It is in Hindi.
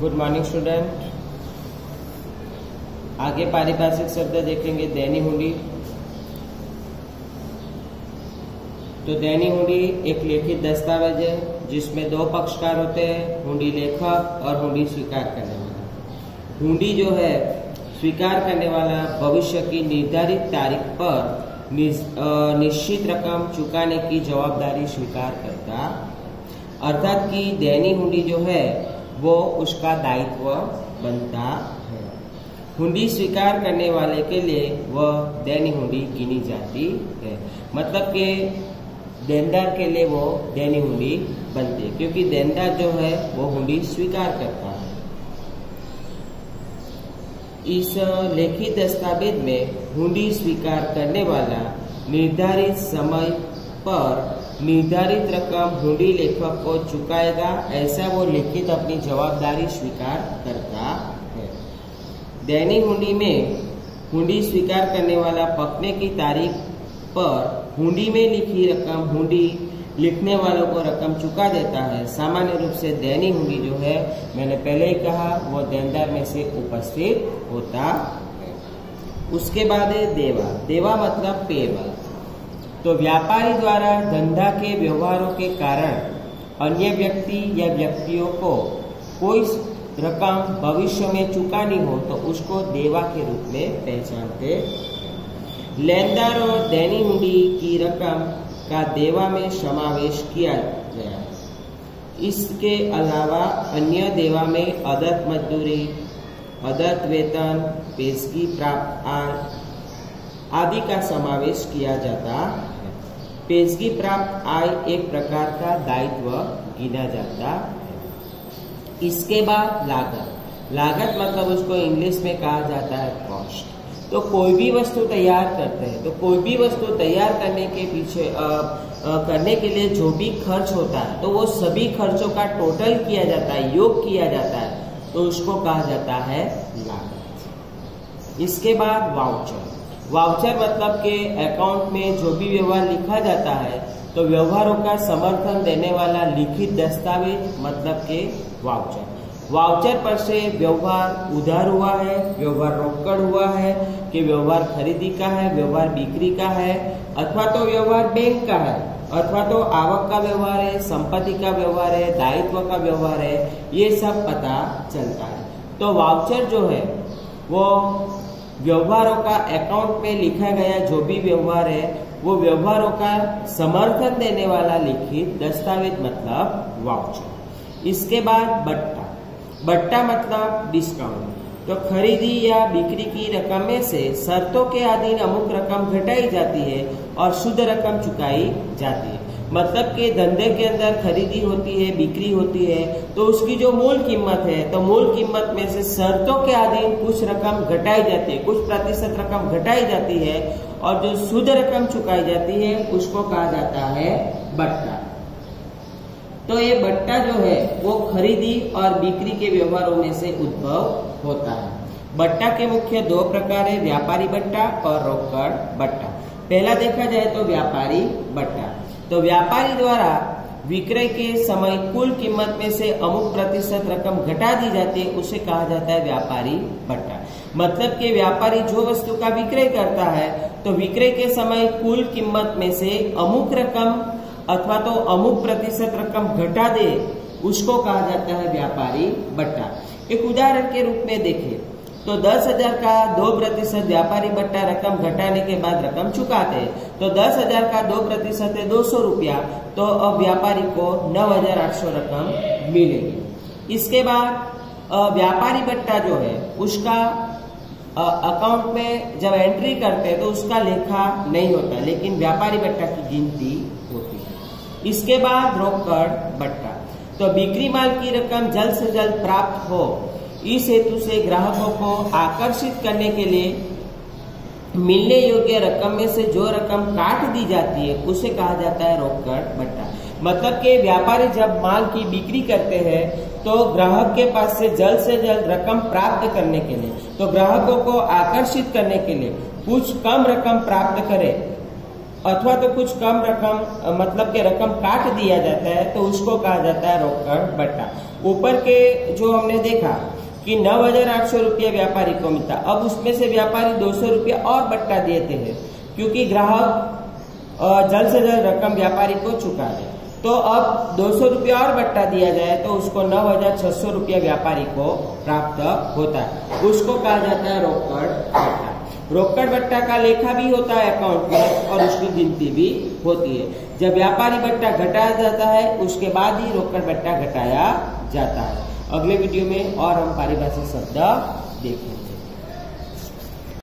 Good morning student. आगे पारिभाषिक शब्द देखेंगे, दैनी हुंडी। तो दैनी हुंडी एक लिखित दस्तावेज़ है, जिसमें दो पक्षकार होते हैं, हुंडी लेखक और हुंडी स्वीकार करने वाला। हुंडी जो है, स्वीकार करने वाला भविष्य की निर्धारित तारीख पर निश्चित रकम चुकाने की जवाबदारी स्वीकार करता। अर्थात कि दैनी हुंडी जो है वो उसका दायित्व बनता है। हुंडी स्वीकार करने वाले के लिए वह दैनी हुंडी गिनी जाती है। मतलब कि देनदार के लिए वो दैनी हुंडी बनती है, क्योंकि देनदार जो है वो हुंडी स्वीकार करता है। इस लेखित दस्तावेज़ में हुंडी स्वीकार करने वाला निर्धारित समय पर निर्धारित रकम हुंडी लेखक को चुकाएगा ऐसा वो लिखित अपनी जवाबदारी स्वीकार करता है। दैनिक हुंडी में हुंडी स्वीकार करने वाला पकने की तारीख पर हुंडी में लिखी रकम हुंडी लिखने वालों को रकम चुका देता है। सामान्य रूप से दैनिक हुंडी जो है, मैंने पहले ही कहा, वो देनदार में से उपस्थित होता है। उसके बाद है देवा। देवा मतलब पेबल तो व्यापारी द्वारा धंधा के व्यवहारों के कारण अन्य व्यक्ति या व्यक्तियों को कोई रकम भविष्य में चुकानी हो तो उसको देवा के रूप में पहचानते लेनदार और दैनी हुंडी की रकम का देवा में समावेश किया गया इसके अलावा अन्य देवा में अदत मजदूरी, अदत वेतन, पेशगी प्राप्त आय आदि का समावेश किया जाता है। पेशगी प्राप्त आय एक प्रकार का दायित्व गिना जाता है। इसके बाद लागत। लागत मतलब उसको इंग्लिश में कहा जाता है कॉस्ट तो कोई भी वस्तु तैयार करते हैं तो कोई भी वस्तु तैयार करने के पीछे आ, आ, करने के लिए जो भी खर्च होता है तो वो सभी खर्चों का टोटल किया जाता है योग किया जाता है तो उसको कहा जाता है लागत। इसके बाद वाउचर वाउचर मतलब के अकाउंट में जो भी व्यवहार लिखा जाता है तो व्यवहारों का समर्थन देने वाला लिखित दस्तावेज़ मतलब के वाउचर वाउचर पर से व्यवहार उधार हुआ है, व्यवहार रोकड़ हुआ है, कि व्यवहार खरीदी का है, व्यवहार बिक्री का है, अथवा तो व्यवहार बैंक का है, अथवा तो आवक का व्यवहार है, संपत्ति का व्यवहार है, दायित्व का व्यवहार है, ये सब पता चलता है। तो वाउचर जो है, वो व्यवहारों का अकाउंट में लिखा गया जो भी व्यवहार है, वो व्यवहारों का समर्थन देने वाला लिखित दस्तावेज़ मतलब वाउचर इसके बाद बट्टा। बट्टा मतलब डिस्काउंट तो खरीदी या बिक्री की रकम में से शर्तों के अधीन अमुक रकम घटाई जाती है और शुद्ध रकम चुकाई जाती है। मतलब कि धंधे के अंदर खरीदी होती है, बिक्री होती है तो उसकी जो मूल कीमत है तो मूल कीमत में से शर्तों के अधीन कुछ रकम घटाई जाती है, कुछ प्रतिशत रकम घटाई जाती है और जो शुद्ध रकम चुकाई जाती है, उसको कहा जाता है बट्टा तो ये बट्टा जो है, वो खरीदी और बिक्री के व्यवहारों में से उद्भव होता है। बट्टा के मुख्य दो प्रकार है, व्यापारी बट्टा और रोकड़ बट्टा। पहला देखा जाए तो व्यापारी बट्टा। तो व्यापारी द्वारा विक्रय के समय कुल कीमत में से अमुक प्रतिशत रकम घटा दी जाती है, उसे कहा जाता है व्यापारी बट्टा। मतलब कि व्यापारी जो वस्तु का विक्रय करता है तो विक्रय के समय कुल कीमत में से अमुक रकम अथवा तो अमुक प्रतिशत रकम घटा दे, उसको कहा जाता है व्यापारी बट्टा। एक उदाहरण के रूप में देखें तो दस हज़ार का दो प्रतिशत व्यापारी बट्टा रकम घटाने के बाद रकम चुकाते तो दस हज़ार का दो प्रतिशत है दो सौ रुपया तो अब व्यापारी को नौ हज़ार आठ सौ रकम मिलेगी। इसके बाद व्यापारी बट्टा जो है, उसका अकाउंट में जब एंट्री करते हैं तो उसका लेखा नहीं होता, लेकिन व्यापारी बट्टा की गिनती होती इसके बाद रोकड़ बट्टा। तो बिक्री माल की रकम जल्द से जल्द प्राप्त हो। इस हेतु से ग्राहकों को आकर्षित करने के लिए मिलने योग्य रकम में से जो रकम काट दी जाती है, उसे कहा जाता है रोकड़ बट्टा। मतलब के व्यापारी जब माल की बिक्री करते हैं तो ग्राहक के पास से जल्द से जल्द रकम प्राप्त करने के लिए तो ग्राहकों को आकर्षित करने के लिए कुछ कम रकम प्राप्त करे। अथवा तो कुछ कम रकम मतलब के रकम काट दिया जाता है तो उसको कहा जाता है रोकड़ बट्टा। ऊपर के जो हमने देखा कि नौ हज़ार आठ सौ रुपया व्यापारी को मिलता। अब उसमें से व्यापारी दो सौ रुपया और बट्टा देते हैं, क्योंकि ग्राहक जल्द से जल्द रकम व्यापारी को चुका दे। तो अब दो सौ रुपया और बट्टा दिया जाए तो उसको नौ हज़ार छह सौ रुपया व्यापारी को प्राप्त होता है। उसको कहा जाता है रोकड़ बट्टा। रोकड़ बट्टा का लेखा भी होता है अकाउंट में और उसकी गिनती भी होती है। जब व्यापारी बट्टा घटाया जाता है, उसके बाद ही रोकड़ बट्टा घटाया जाता है। अगले वीडियो में और हम पारिभाषिक शब्द देखेंगे।